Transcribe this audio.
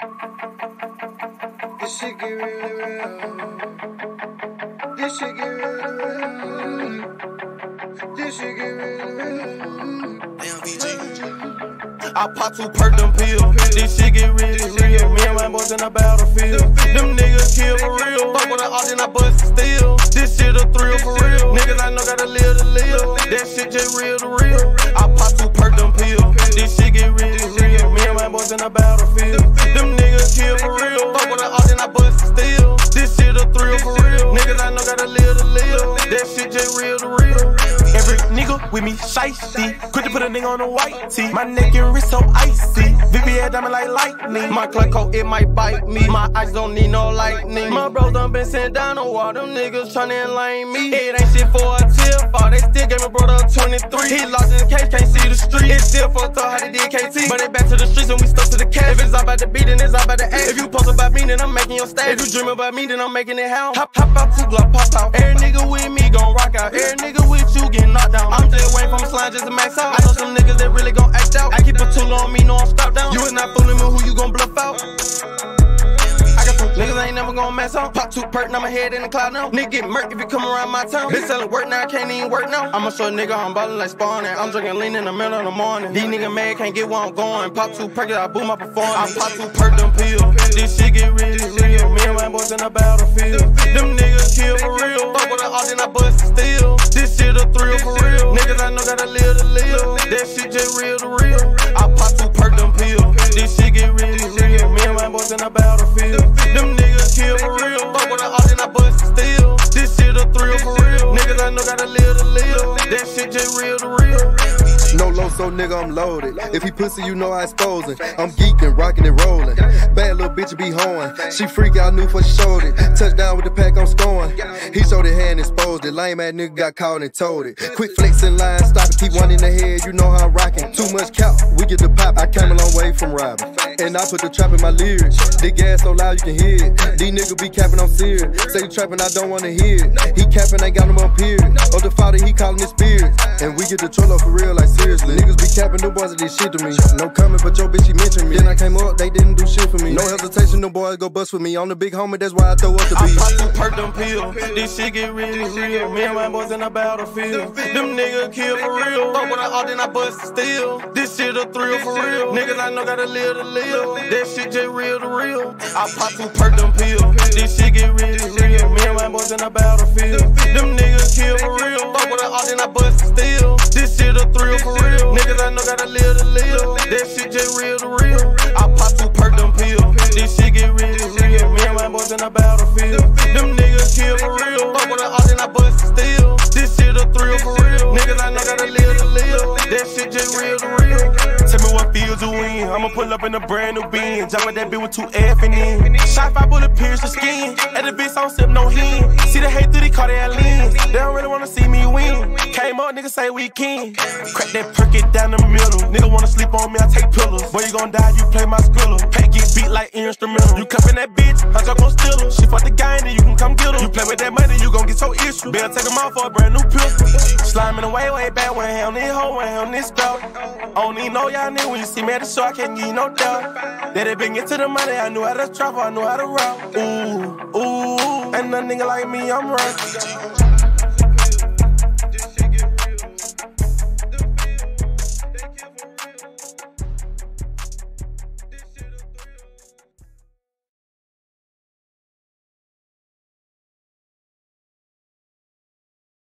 This shit get really real. This shit get really real. This shit get really real. I pop two perk them pills. This shit get really real. Me and my boys in the battlefield. Them niggas kill for real. Fuck with an all, then I bust still. This shit a thrill for real. Niggas I know gotta live to live. That shit just real to real. I pop two perk them pills. Nigga with me shiesty. Quick to put a nigga on a white tee. My neck and wrist so icy. VVS diamond like lightning. My clutch coat, it might bite me. My eyes don't need no lightning. My bros done been sent down the wall. Them niggas tryna enlane me. It ain't shit for a tip fall. They still gave me brother 23. He lost his case, can't see the street. It's still fucked up how they did KT. But it back to the streets when we stuck to the cash. If it's all about the beat, then it's all about the act. If you post about me, then I'm making your stage. If you dream about me, then I'm making it happen. Hop, hop out two Glock, pop out. Every nigga with me gon' rock out. Every nigga with you get knocked down. I'm just waiting my slime just to max out. I know some niggas that really gon' act out. I keep a tool on me, no I'm stop down. You is not fooling me, who you gon' bluff out? I got some niggas ain't never gon' mess up. Pop two perk, now my head in the cloud now. Nigga get murk if you come around my town. Been selling work now, I can't even work now. I'm a short nigga, I'm ballin' like spawning. I'm drinking lean in the middle of the morning. These niggas mad, can't get where I'm going. Pop two perk, I boom my performance. I pop two perk, them pills. This shit get really real. Me and my boys in the battlefield. Them niggas then I bust it still. This shit a thrill for real. Niggas I know gotta live to live. That shit just real to real. I pop two perk, them pills. This shit get really real. Me and my boys in the battlefield. Them niggas kill for real. Fuck with an all, then I bust it still. This shit a thrill for real. Niggas I know gotta live to live. That shit just real to real. No low, so nigga, I'm loaded. If he pussy, you know I expose him. I'm geeking, rocking and rolling. Bad little bitch be hoeing. She freak out, knew for she showed it. Touchdown with the pack, I'm scoring. He showed it hand exposed it. Lame ass nigga got caught and told it. Quick flexing line, stop it, keep one in the head. You know how I'm rocking. Too much cap, we get the pop. I came a long way from robbing. And I put the trap in my lyrics. The gas so loud you can hear it. These niggas be capping, I'm serious. Say you trapping, I don't wanna hear it. He capping, ain't got him on period. Oh, the father, he calling his spirit. And we get the troll up for real, like seriously. Niggas be capping, them boys are this shit to me. No coming, but your bitch, he mentioned me. Then I came up, they didn't do shit for me. No hesitation, them boys go bust with me. I'm the big homie, that's why I throw up the I beat. pop two perk them pills. This shit get really real. Me and my boys in the battlefield. Them niggas kill for real. Fuck with an all, then I bust still. This shit a thrill for real. Niggas I know gotta live to live. That shit just real to real. I pop two perk them pills. This shit get really real. Me and my boys in the battlefield. Them niggas kill for real. Fuck with an all, then I bust still. This shit a thrill for real. Niggas I know gotta live to live. That shit just real to real. I pop two perk them pills. This shit get real. I'ma pull up in a brand new bin. Jump with that bitch with two F and in. Shot five bullet pierce the skin. At the bitch, I don't sip no hen. See the hate through the Cartier lens. They don't really wanna see me. Up, niggas say we can. Crack that perk it down the middle. Nigga wanna sleep on me, I take pillows. Boy, you gon' die, you play my skriller. Pack get beat like instrumental. You cuffin' that bitch, I just gon' steal her. She fuck the guy, then you can come get her. You play with that money, you gon' get so issue. Better take 'em off for a brand new pistol. Slime in the way, way back when on this hoe, when on this belt. Even know y'all niggas when you see me at the show, I can't give you no doubt. That it been get to the money, I knew how to travel, I knew how to route. Ooh, ooh, and a nigga like me, I'm right.